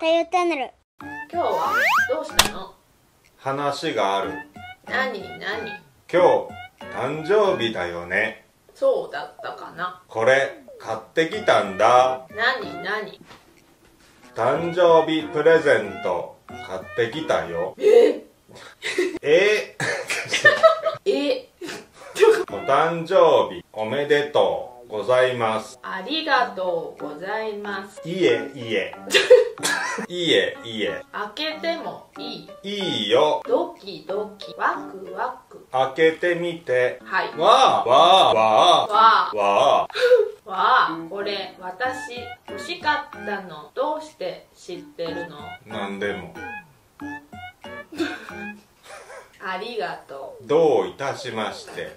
タヨチャンネル今日はどうしたの？話がある。何？何？今日誕生日だよね。そうだったかな？これ買ってきたんだ。何？何？誕生日プレゼント。買ってきたよ。え？え？え？お誕生日おめでとうございますありがとうございます。いえいえ。いえいえ。開けてもいい？いいよ。ドキドキ。ワクワク。開けてみて。はい。わあわあわわあ。わあ。あわあ これ私欲しかったの。どうして知ってるの？なんでも。ありがとどういたしまして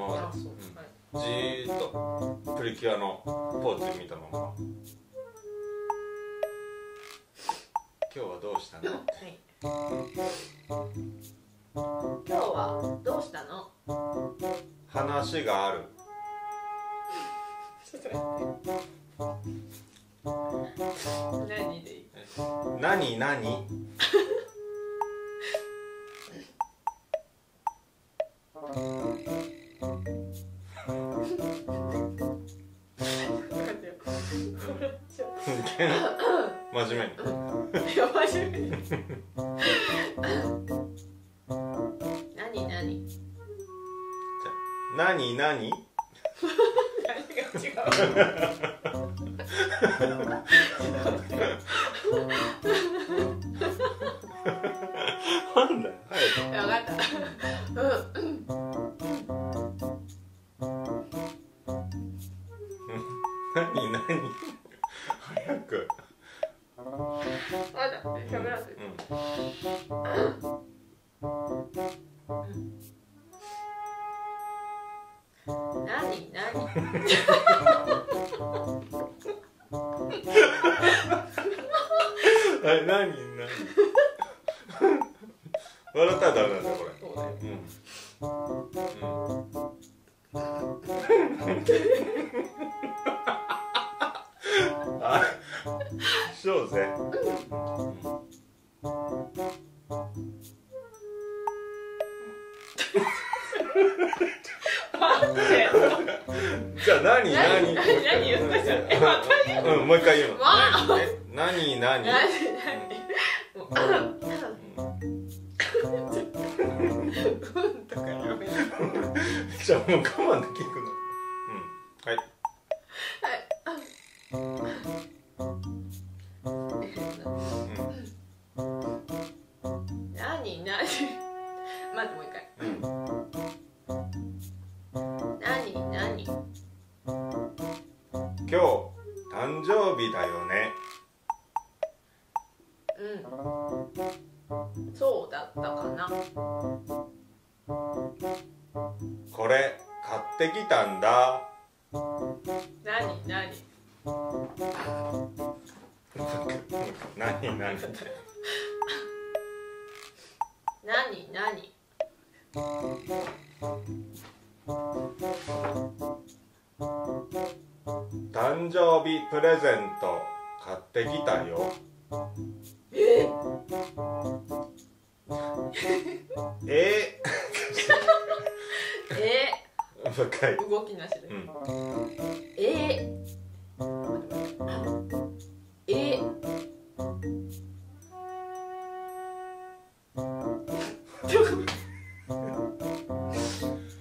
まま。う。うん。はい。じーっとプリキュアのポーチ見たまま。今日はどうしたの？はい。今日はどうしたの？話がある。何でいい？何何？待 っ真面目に。いや真面目に。何何？何何？何が違う 何？何？あ れ何？何？笑ったらダメなんだよこれ。そうだよ あそうぜ。何何何？何何言ったじゃん。えまた言ううんもう一回言うの。何何何？何もううんとかやめなじゃあもう我慢できるの。うん。はい。何何。待ってもう一回これ買ってきたんだ。何何？何何？何？何？誕生日プレゼント買ってきたよえええー、もう一回動きなしで。うん。ええ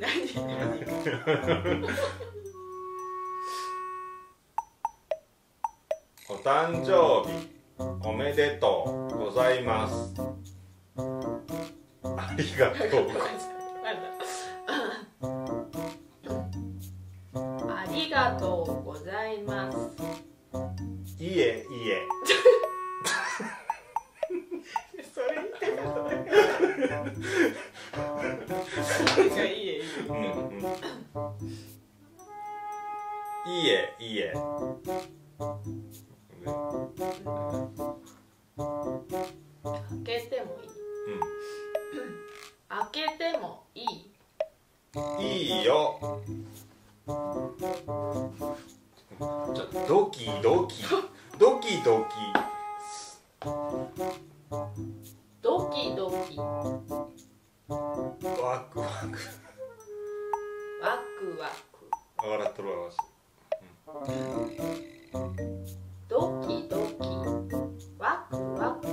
何何？お誕生日おめでとうございます。ありがとうありがとうございます。いえいえ。それ言った。だけじゃあいいえいいえうんうんいえいえ。開けてもいい。開けてもいい。うんいいよちょドキドキ。ドキドキ。ドキドキ。ワクワク。ワクワク。笑っとるわわしドキドキ。ワクワク。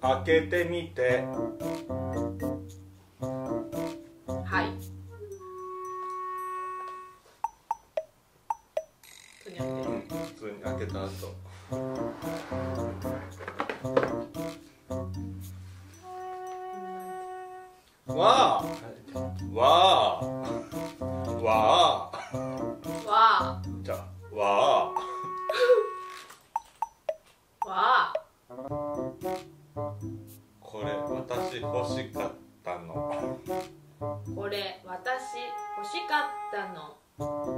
開けてみてわあ。わあ。わあ。わじゃあ。わあ。わあ。これ私欲しかったのこれ私欲しかったの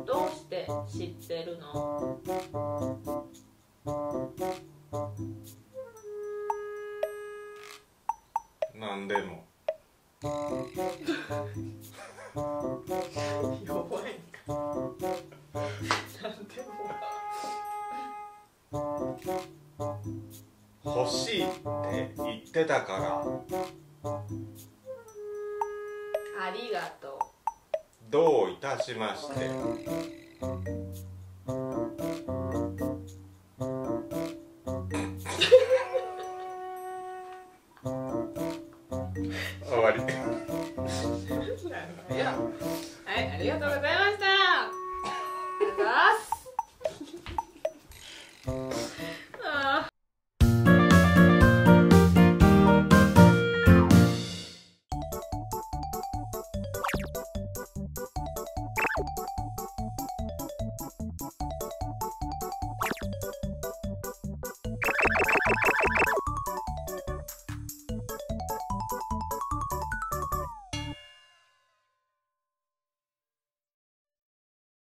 どうして知ってるのなんでも弱いんか。なんでも。欲しいって言ってたから。ありがとどういたしまして終わり。いやはいありがとうございます。